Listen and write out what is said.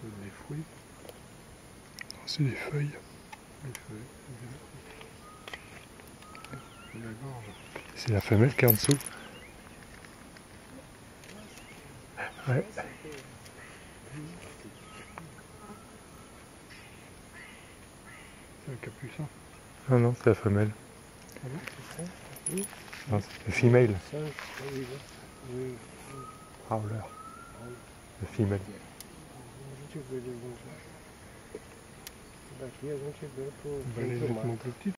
C'est des fruits. C'est des feuilles. Des feuilles. C'est la gorge. C'est la femelle qui est en dessous. Ouais. C'est un capucin. Non, non, c'est la femelle. Ah non, c'est ça? Oui. Non, c'est le female. Howler. Le female. Küçük böcek yumuşak. Bak yazın ki böyle bu. Böyle bir mutluluk